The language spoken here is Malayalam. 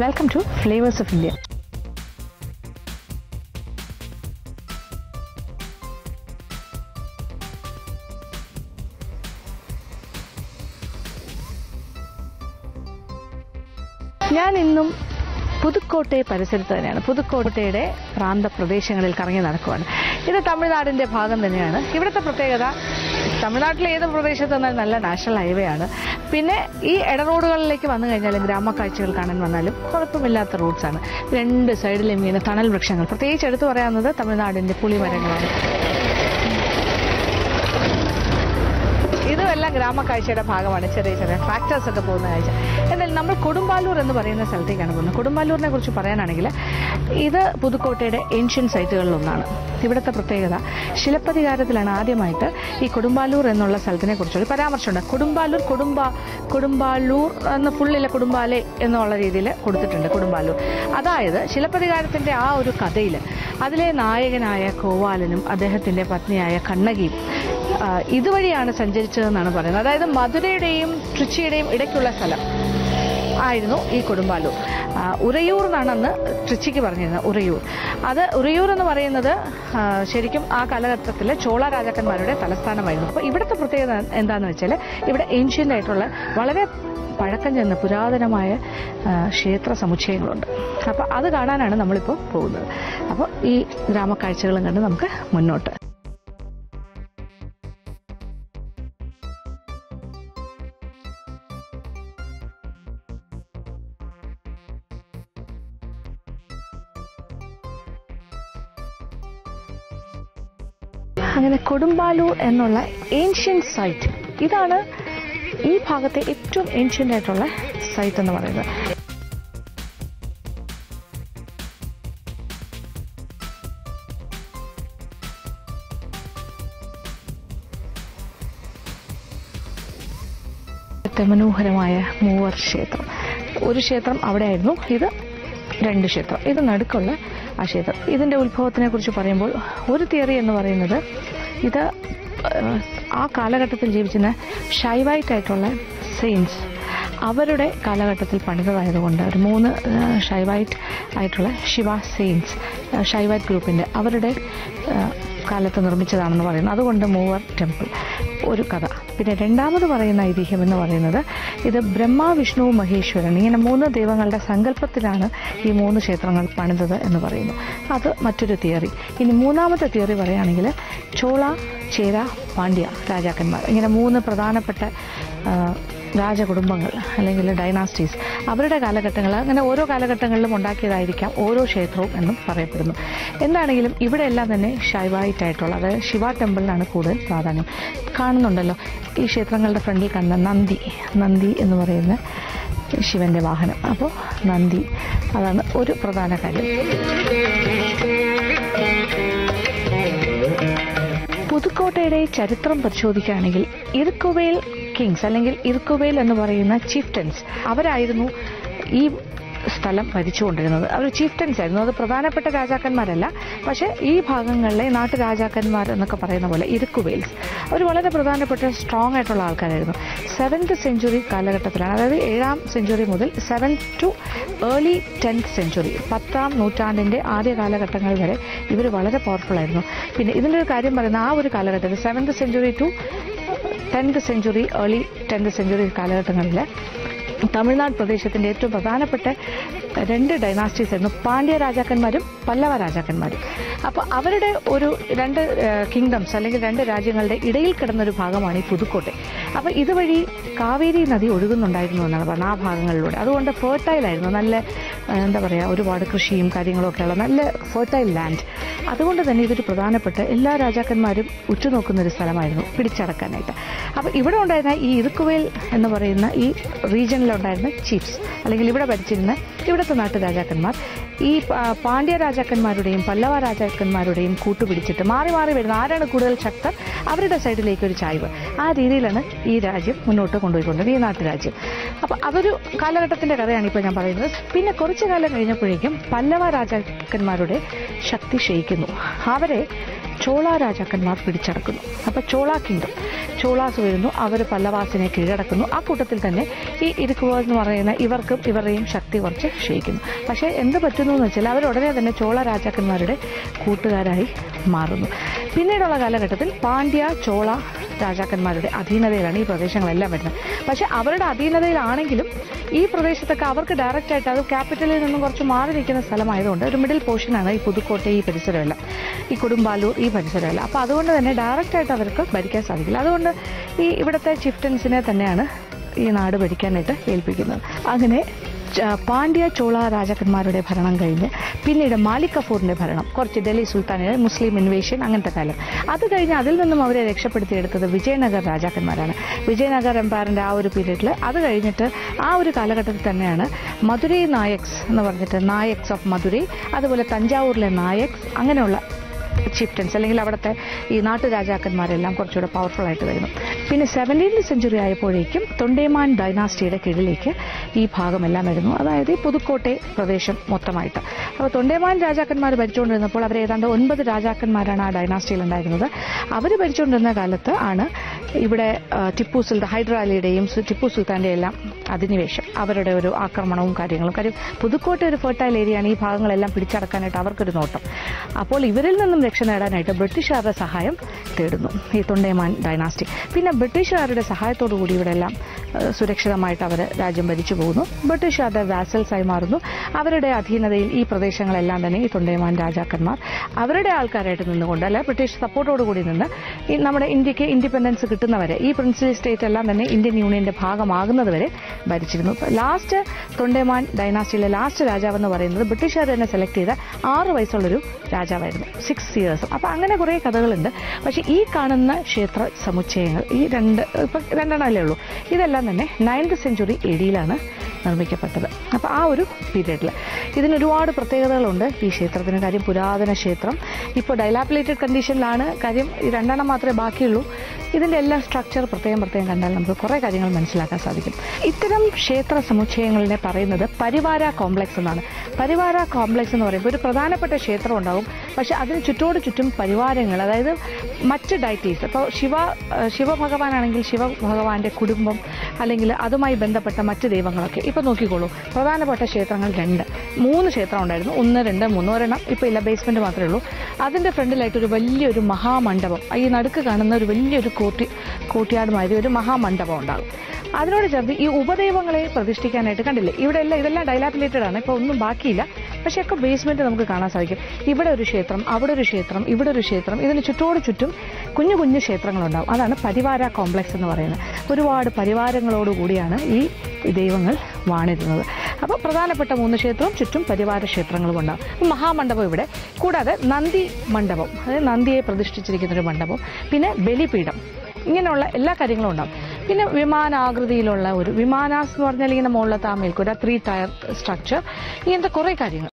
Welcome to flavours of India ഞാൻ ഇന്നും പുതുക്കോട്ടെ പരിസരത്ത് തന്നെയാണ്. പുതുക്കോട്ടയുടെ പ്രാന്തപ്രദേശങ്ങളിൽ കറങ്ങി നടക്കുവാണ്. ഇത് തമിഴ്നാടിന്റെ ഭാഗം തന്നെയാണ്. ഇവിടുത്തെ പ്രത്യേകത തമിഴ്നാട്ടിലെ ഏത് പ്രദേശത്ത് വന്നാലും നല്ല നാഷണൽ ഹൈവേ ആണ്. പിന്നെ ഈ ഇട റോഡുകളിലേക്ക് വന്നു കഴിഞ്ഞാലും ഗ്രാമക്കാഴ്ചകൾ കാണാൻ വന്നാലും കുഴപ്പമില്ലാത്ത റോഡ്സാണ് രണ്ട് സൈഡിലും ഇങ്ങനെ തണൽ വൃക്ഷങ്ങൾ. പ്രത്യേകിച്ച് എടുത്തു പറയാവുന്നത് തമിഴ്നാടിന്റെ പുളിമരങ്ങളാണ്. ഇതുമെല്ലാം ഗ്രാമക്കാഴ്ചയുടെ ഭാഗമാണ്. ചെറിയ ചെറിയ ഫാക്ടേഴ്സ് ഒക്കെ പോകുന്ന കാഴ്ച. എന്നാൽ നമ്മൾ കുടുംബാലൂർ എന്ന് പറയുന്ന സ്ഥലത്തേക്കാണ് പോകുന്നത്. കൊടുമ്പാലൂരിനെ കുറിച്ച് പറയാനാണെങ്കിൽ ഇത് പുതുക്കോട്ടയുടെ ഏൻഷ്യൻ സൈറ്റുകളിലൊന്നാണ് ഇവിടുത്തെ പ്രത്യേകത ശിലപ്പതികാരത്തിലാണ് ആദ്യമായിട്ട് ഈ കുടുംബാലൂർ എന്നുള്ള സ്ഥലത്തിനെ കുറിച്ചൊരു പരാമർശമുണ്ട്. കുടുംബാലൂർ കുടുംബ കുടുംബാലൂർ എന്ന ഫുള്ളിലെ കൊടുമ്പാലെ എന്നുള്ള രീതിയിൽ കൊടുത്തിട്ടുണ്ട് കുടുംബാലൂർ അതായത് ശിലപ്പതികാരത്തിന്റെ ആ ഒരു കഥയിൽ അതിലെ നായകനായ കോവാലനും അദ്ദേഹത്തിന്റെ പത്നിയായ കണ്ണകിയും ഇതുവഴിയാണ് സഞ്ചരിച്ചതെന്നാണ് പറയുന്നത്. അതായത് മധുരയുടെയും ട്രിച്ചിയുടെയും ഇടയ്ക്കുള്ള സ്ഥലം ആയിരുന്നു ഈ കൊടുമ്പാലൂർ. ഉറയൂർ എന്നാണ് അന്ന് ട്രിച്ചിക്ക് പറഞ്ഞിരുന്നത് ഉറയൂർ. അത് ഉറയൂർ എന്ന് പറയുന്നത് ശരിക്കും ആ കാലഘട്ടത്തിലെ ചോള രാജാക്കന്മാരുടെ തലസ്ഥാനമായിരുന്നു. അപ്പോൾ ഇവിടുത്തെ പ്രത്യേകത എന്താണെന്ന് വെച്ചാൽ ഇവിടെ ഏൻഷ്യന്റ് ആയിട്ടുള്ള വളരെ പഴക്കം ചെന്ന പുരാതനമായ ക്ഷേത്ര സമുച്ചയങ്ങളുണ്ട്. അപ്പോൾ അത് കാണാനാണ് നമ്മളിപ്പോൾ പോകുന്നത്. അപ്പോൾ ഈ ഗ്രാമക്കാഴ്ചകളും കണ്ട് നമുക്ക് മുന്നോട്ട് അങ്ങനെ കൊടുമ്പാലൂർ എന്നുള്ള ഏൻഷ്യൻ സൈറ്റ് ഇതാണ് ഈ ഭാഗത്തെ ഏറ്റവും ഏൻഷ്യന്റ് ആയിട്ടുള്ള സൈറ്റ് എന്ന് പറയുന്നത്. മനോഹരമായ മൂവർ ക്ഷേത്രം. ഒരു ക്ഷേത്രം അവിടെ ആയിരുന്നു ഇത് രണ്ട് ക്ഷേത്രം. ഇത് നടുക്കുള്ള ആ ക്ഷേത്രം. ഇതിന്റെ ഉത്ഭവത്തിനെ കുറിച്ച് പറയുമ്പോൾ ഒരു തിയറി എന്ന് പറയുന്നത് ഇത് ആ കാലഘട്ടത്തിൽ ജീവിച്ചിരുന്ന ഷൈവായിട്ടായിട്ടുള്ള സെയിൻസ് അവരുടെ കാലഘട്ടത്തിൽ പണിതതായതുകൊണ്ട് ഒരു മൂന്ന് ഷൈവൈറ്റ് ആയിട്ടുള്ള ശിവ സെയിൻസ് ഷൈവൈറ്റ് ഗ്രൂപ്പിന്റെ അവരുടെ കാലത്ത് നിർമ്മിച്ചതാണെന്ന് പറയുന്നു. അതുകൊണ്ട് മൂവർ ടെമ്പിൾ. ഒരു കഥ. പിന്നെ രണ്ടാമത് പറയുന്ന ഐതിഹ്യം എന്ന് പറയുന്നത് ഇത് ബ്രഹ്മ വിഷ്ണു മഹേശ്വരൻ ഇങ്ങനെ മൂന്ന് ദൈവങ്ങളുടെ സങ്കല്പത്തിലാണ് ഈ മൂന്ന് ക്ഷേത്രങ്ങൾ പണിതത് എന്ന് പറയുന്നു. അത് മറ്റൊരു തിയറി. ഇനി മൂന്നാമത്തെ തിയറി പറയുകയാണെങ്കിൽ ചോള ചേര പാണ്ഡ്യ രാജാക്കന്മാർ. ഇങ്ങനെ മൂന്ന് പ്രധാനപ്പെട്ട രാജകുടുംബങ്ങൾ അല്ലെങ്കിൽ ഡൈനാസ്റ്റീസ് അവരുടെ കാലഘട്ടങ്ങൾ അങ്ങനെ ഓരോ കാലഘട്ടങ്ങളിലും ഉണ്ടാക്കിയതായിരിക്കാം ഓരോ ക്ഷേത്രവും എന്നും പറയപ്പെടുന്നു. എന്താണെങ്കിലും ഇവിടെ എല്ലാം തന്നെ ശൈവായിട്ടായിട്ടുള്ള അതായത് ശിവ ടെമ്പിളിനാണ് കൂടുതൽ പ്രാധാന്യം. കാണുന്നുണ്ടല്ലോ ഈ ക്ഷേത്രങ്ങളുടെ ഫ്രണ്ടിൽ കാണുന്ന നന്ദി നന്ദി എന്ന് പറയുന്ന ശിവന്റെ വാഹനം. അപ്പോൾ നന്ദി അതാണ് ഒരു പ്രധാന കാര്യം. പുതുക്കോട്ടയുടെ ചരിത്രം പരിശോധിക്കുകയാണെങ്കിൽ ഇറുക്കുവേൽ കിങ്സ് അല്ലെങ്കിൽ ഇർക്കുവേൽ എന്ന് പറയുന്ന ചീഫ്റ്റൻസ് അവരായിരുന്നു ഈ സ്ഥലം ഭരിച്ചുകൊണ്ടിരുന്നത്. അവർ ചീഫ്റ്റൻസ് ആയിരുന്നു. അത് പ്രധാനപ്പെട്ട രാജാക്കന്മാരല്ല. പക്ഷേ ഈ ഭാഗങ്ങളിലെ നാട്ടുരാജാക്കന്മാർ എന്നൊക്കെ പറയുന്ന പോലെ ഇരുക്കുവേൽസ് അവർ വളരെ പ്രധാനപ്പെട്ട സ്ട്രോങ് ആയിട്ടുള്ള ആൾക്കാരായിരുന്നു. സെവൻത് സെഞ്ചുറി കാലഘട്ടത്തിലാണ്. അതായത് ഏഴാം സെഞ്ചുറി മുതൽ seven to early tenth century പത്താം നൂറ്റാണ്ടിന്റെ ആദ്യ കാലഘട്ടങ്ങൾ വരെ ഇവർ വളരെ പവർഫുൾ ആയിരുന്നു. പിന്നെ ഇതിന്റെ ഒരു കാര്യം പറയുന്ന ആ ഒരു കാലഘട്ടത്തിൽ seventh century to tenth century early tenth century കാലഘട്ടങ്ങളിൽ തമിഴ്നാട് പ്രദേശത്തിന്റെ ഏറ്റവും പ്രധാനപ്പെട്ട രണ്ട് ഡൈനാസ്റ്റീസ് ആയിരുന്നു പാണ്ഡ്യ രാജാക്കന്മാരും പല്ലവ രാജാക്കന്മാരും. അപ്പോൾ അവരുടെ ഒരു രണ്ട് കിങ്ഡംസ് അല്ലെങ്കിൽ രണ്ട് രാജ്യങ്ങളുടെ ഇടയിൽ കിടന്നൊരു ഭാഗമാണ് ഈ പുതുക്കോട്ടെ. അപ്പോൾ ഇതുവഴി കാവേരി നദി ഒഴുകുന്നുണ്ടായിരുന്നു എന്നാണ് പറഞ്ഞത് ആ ഭാഗങ്ങളിലൂടെ. അതുകൊണ്ട് ഫേർട്ടൈലായിരുന്നു നല്ല എന്താ പറയുക ഒരുപാട് കൃഷിയും കാര്യങ്ങളും ഒക്കെയുള്ള നല്ല ഫെർട്ടൈൽ ലാൻഡ് അതുകൊണ്ട് തന്നെ ഇതൊരു പ്രധാനപ്പെട്ട എല്ലാ രാജാക്കന്മാരും ഉറ്റുനോക്കുന്ന ഒരു സ്ഥലമായിരുന്നു പിടിച്ചടക്കാനായിട്ട്. അപ്പോൾ ഇവിടെ ഉണ്ടായിരുന്ന ഈ ഇറുക്കുവേൽ എന്ന് പറയുന്ന ഈ റീജിയനിലുണ്ടായിരുന്ന ചീഫ്സ് അല്ലെങ്കിൽ ഇവിടെ ഭരിച്ചിരുന്ന ഇവിടുത്തെ നാട്ടു രാജാക്കന്മാർ ഈ പാണ്ഡ്യ രാജാക്കന്മാരുടെയും പല്ലവ രാജാക്കന്മാരുടെയും കൂട്ടുപിടിച്ചിട്ട് മാറി മാറി വരുന്ന ആരാണ് കൂടുതൽ ശക്തർ? അവരുടെ സൈഡിലേക്ക് ഒരു ചായ്വ്. ആ രീതിയിലാണ് ഈ രാജ്യം മുന്നോട്ട് കൊണ്ടുപോയിക്കൊണ്ടത് ഈ നാട്ടുരാജ്യം. അപ്പോൾ അതൊരു കാലഘട്ടത്തിന്റെ കഥയാണ് ഇപ്പൊ ഞാൻ പറയുന്നത്. പിന്നെ കുറച്ചു കാലം കഴിഞ്ഞപ്പോഴേക്കും പല്ലവ രാജാക്കന്മാരുടെ ശക്തി ക്ഷയിക്കുന്നു. അവരെ ചോള രാജാക്കന്മാർ പിടിച്ചടക്കുന്നു. അപ്പൊ ചോള കിങ്ഡം. ചോളാസ് വരുന്നു അവർ പല്ലവാസിനെ കീഴടക്കുന്നു. ആ കൂട്ടത്തിൽ തന്നെ ഈ ഇരിക്കുക എന്ന് പറയുന്ന ഇവർക്കും ഇവരുടെയും ശക്തി കുറച്ച് ക്ഷയിക്കുന്നു. പക്ഷേ എന്ത് പറ്റുന്നു എന്ന് വെച്ചാൽ അവർ ഉടനെ തന്നെ ചോള രാജാക്കന്മാരുടെ കൂട്ടുകാരായി മാറുന്നു. പിന്നീടുള്ള കാലഘട്ടത്തിൽ പാണ്ഡ്യ ചോള രാജാക്കന്മാരുടെ അധീനതയിലാണ് ഈ പ്രദേശങ്ങളെല്ലാം വരുന്നത്. പക്ഷേ അവരുടെ അധീനതയിലാണെങ്കിലും ഈ പ്രദേശത്തൊക്കെ അവർക്ക് ഡയറക്റ്റ് ആയിട്ട് അത് ക്യാപിറ്റലിൽ നിന്നും കുറച്ച് മാറി നിൽക്കുന്ന സ്ഥലമായതുകൊണ്ട് ഒരു മിഡിൽ പോർഷനാണ് ഈ പുതുക്കോട്ടെ ഈ പരിസരമെല്ലാം. ഈ കൊടുമ്പാലൂർ ഈ പരിസരമെല്ലാം. അപ്പോൾ അതുകൊണ്ട് തന്നെ ഡയറക്റ്റ് ആയിട്ട് അവർക്ക് ഭരിക്കാൻ സാധിക്കില്ല. അതുകൊണ്ട് ഈ ഇവിടുത്തെ ചിഫ്റ്റൻസിനെ തന്നെയാണ് ഈ നാട് ഭരിക്കാനായിട്ട് ഏൽപ്പിക്കുന്നത്. അങ്ങനെ പാണ്ഡ്യ ചോള രാജാക്കന്മാരുടെ ഭരണം കഴിഞ്ഞ് പിന്നീട് മാലിക് കഫൂറിന്റെ ഭരണം കുറച്ച് ഡൽഹി സുൽത്താനിലെ മുസ്ലിം ഇൻവേഷൻ അങ്ങനത്തെ കാലം. അത് കഴിഞ്ഞ് അതിൽ നിന്നും അവരെ രക്ഷപ്പെടുത്തിയെടുത്തത് വിജയനഗർ രാജാക്കന്മാരാണ്. വിജയനഗർ എംപയറിന്റെ ആ ഒരു പീരീഡിൽ അത് കഴിഞ്ഞിട്ട് ആ ഒരു കാലഘട്ടത്തിൽ തന്നെയാണ് മധുരൈ നായക്സ് എന്ന് പറഞ്ഞിട്ട് നായക്സ് ഓഫ് മധുരൈ അതുപോലെ തഞ്ചാവൂരിലെ നായക്സ് അങ്ങനെയുള്ള ചിഫ്റ്റൻസ് അല്ലെങ്കിൽ അവിടുത്തെ ഈ നാട്ടുരാജാക്കന്മാരെല്ലാം കുറച്ചുകൂടെ പവർഫുൾ ആയിട്ട് വരുന്നു. പിന്നെ സെവന്റീൻത് സെഞ്ചുറി ആയപ്പോഴേക്കും തൊണ്ടേമാൻ ഡൈനാസ്റ്റിയുടെ കീഴിലേക്ക് ഈ ഭാഗമെല്ലാം വരുന്നു. അതായത് ഈ പുതുക്കോട്ടെ പ്രദേശം മൊത്തമായിട്ട്. അപ്പോൾ തൊണ്ടേമാൻ രാജാക്കന്മാർ ഭരിച്ചുകൊണ്ടിരുന്നപ്പോൾ അവർ ഏതാണ്ട് ഒൻപത് രാജാക്കന്മാരാണ് ആ ഡൈനാസ്റ്റിയിൽ ഉണ്ടായിരുന്നത്. അവർ ഭരിച്ചുകൊണ്ടിരുന്ന കാലത്ത് ആണ് ഇവിടെ ടിപ്പു സുൽത്താൻ ഹൈദരാലിയുടെയും ടിപ്പു സുൽത്താന്റെ എല്ലാം അധിനിവേശം. അവരുടെ ഒരു ആക്രമണവും കാര്യങ്ങളും. കാര്യം പുതുക്കോട്ടെ ഒരു ഫെർട്ടൈൽ ഏരിയയാണ് ഈ ഭാഗങ്ങളെല്ലാം പിടിച്ചടക്കാനായിട്ട് അവർക്കൊരു നോട്ടം. അപ്പോൾ ഇവരിൽ നിന്നും രക്ഷ നേടാനായിട്ട് ബ്രിട്ടീഷുകാരുടെ സഹായം തേടുന്നു. ഈ തൊണ്ടേമാൻ ഡൈനാസ്റ്റി പിന്നെ ബ്രിട്ടീഷുകാരുടെ സഹായത്തോടു കൂടി ഇവിടെ എല്ലാം സുരക്ഷിതമായിട്ട് അവർ രാജ്യം ഭരിച്ചു പോകുന്നു. ബ്രിട്ടീഷുകാരുടെ വാസൽസായി മാറുന്നു. അവരുടെ അധീനതയിൽ ഈ പ്രദേശങ്ങളെല്ലാം തന്നെ ഈ തൊണ്ടേമാൻ രാജാക്കന്മാർ അവരുടെ ആൾക്കാരായിട്ട് നിന്നുകൊണ്ട് അല്ലെ ബ്രിട്ടീഷ് സപ്പോർട്ടോടു കൂടി നിന്ന് നമ്മുടെ ഇന്ത്യയ്ക്ക് ഇൻഡിപെൻഡൻസ് കിട്ടുന്നവരെ ഈ പ്രിൻസിലി സ്റ്റേറ്റ് എല്ലാം തന്നെ ഇന്ത്യൻ യൂണിയന്റെ ഭാഗമാകുന്നതുവരെ ഭരിച്ചിരുന്നു. ലാസ്റ്റ് തൊണ്ടേമാൻ ഡൈനാസ്റ്റിയിലെ ലാസ്റ്റ് രാജാവ് എന്ന് പറയുന്നത് ബ്രിട്ടീഷുകാർ തന്നെ സെലക്ട് ചെയ്ത ആറ് വയസ്സുള്ളൊരു രാജാവായിരുന്നു. സിക്സ് ഇയേഴ്സ് അപ്പൊ അങ്ങനെ കുറേ കഥകളുണ്ട്. പക്ഷേ ഈ കാണുന്ന ക്ഷേത്ര സമുച്ചയങ്ങൾ ഈ രണ്ട് ഇപ്പം രണ്ടെണ്ണമല്ലേ ഉള്ളൂ. ഇതെല്ലാം തന്നെ നയൻത് സെഞ്ചുറി എ ഡിയിലാണ് നിർമ്മിക്കപ്പെട്ടത്. അപ്പോൾ ആ ഒരു പീരീഡിൽ ഇതിന് ഒരുപാട് പ്രത്യേകതകളുണ്ട് ഈ ക്ഷേത്രത്തിന്. കാര്യം പുരാതന ക്ഷേത്രം. ഇപ്പോൾ ഡൈലാപ്പിലേറ്റഡ് കണ്ടീഷനിലാണ് കാര്യം രണ്ടെണ്ണം മാത്രമേ ബാക്കിയുള്ളൂ. ഇതിന്റെ എല്ലാ സ്ട്രക്ചർ പ്രത്യേകം പ്രത്യേകം കണ്ടാൽ നമുക്ക് കുറേ കാര്യങ്ങൾ മനസ്സിലാക്കാൻ സാധിക്കും. ഇത്തരം ക്ഷേത്ര സമുച്ചയങ്ങളിനെ പറയുന്നത് പരിവാര കോംപ്ലക്സ് എന്നാണ്. പരിവാര കോംപ്ലക്സ് എന്ന് പറയുമ്പോൾ ഒരു പ്രധാനപ്പെട്ട ക്ഷേത്രം ഉണ്ടാവും. പക്ഷെ അതിന് ചുറ്റോട് ചുറ്റും പരിവാരങ്ങൾ അതായത് മറ്റ് ഡൈറ്റീസ് ഇപ്പോൾ ശിവ ശിവഭഗവാനാണെങ്കിൽ ശിവഭഗവാന്റെ കുടുംബം അല്ലെങ്കിൽ അതുമായി ബന്ധപ്പെട്ട മറ്റ് ദൈവങ്ങളൊക്കെ. ഇപ്പോൾ നോക്കിക്കോളൂ. പ്രധാനപ്പെട്ട ക്ഷേത്രങ്ങൾ രണ്ട്. മൂന്ന് ക്ഷേത്രം ഉണ്ടായിരുന്നു. ഒന്ന് രണ്ട് മൂന്ന്. ഒരെണ്ണം ഇപ്പോൾ ഇല്ല. ബേസ്മെന്റ് മാത്രമേ ഉള്ളൂ. അതിന്റെ ഫ്രണ്ടിലായിട്ട് ഒരു വലിയൊരു മഹാമണ്ഡപം. ഈ നടുക്ക് കാണുന്ന ഒരു വലിയൊരു കോട്ടി കോട്ടിയാടുമാതിരി ഒരു മഹാമണ്ഡപം ഉണ്ടാകും. അതിനോട് ചേർത്ത് ഈ ഉപദൈവങ്ങളെ പ്രതിഷ്ഠിക്കാനായിട്ട് കണ്ടില്ലേ? ഇവിടെ എല്ലാം ഇതെല്ലാം ഡയലാപ്പിലേറ്റഡ് ആണ്. ഇപ്പോൾ ഒന്നും ബാക്കിയില്ല പക്ഷേ ഒക്കെ ബേസ്മെന്റ് നമുക്ക് കാണാൻ സാധിക്കും. ഇവിടെ ഒരു ക്ഷേത്രം അവിടെ ഒരു ക്ഷേത്രം ഇവിടെ ഒരു ക്ഷേത്രം ഇതിന് ചുറ്റോട് ചുറ്റും കുഞ്ഞു കുഞ്ഞു ക്ഷേത്രങ്ങളുണ്ടാവും. അതാണ് പരിവാര കോംപ്ലക്സ് എന്ന് പറയുന്നത്. ഒരുപാട് പരിവാരങ്ങളോടുകൂടിയാണ് ഈ ദൈവങ്ങൾ വാണിരുന്നത്. അപ്പോൾ പ്രധാനപ്പെട്ട മൂന്ന് ക്ഷേത്രവും ചുറ്റും പരിവാര ക്ഷേത്രങ്ങളും ഉണ്ടാവും. മഹാമണ്ഡപം ഇവിടെ. കൂടാതെ നന്ദി മണ്ഡപം. അതായത് നന്ദിയെ പ്രതിഷ്ഠിച്ചിരിക്കുന്ന ഒരു മണ്ഡപം. പിന്നെ ബലിപീഠം. ഇങ്ങനെയുള്ള എല്ലാ കാര്യങ്ങളും ഉണ്ടാവും. പിന്നെ വിമാനാകൃതിയിലുള്ള ഒരു വിമാനാസ് എന്ന് പറഞ്ഞാൽ ഇങ്ങനെ മുകളിലത്തെ ആ മേൽക്കൂര ത്രീ ടയർ സ്ട്രക്ചർ ഇങ്ങനത്തെ കുറേ കാര്യങ്ങൾ.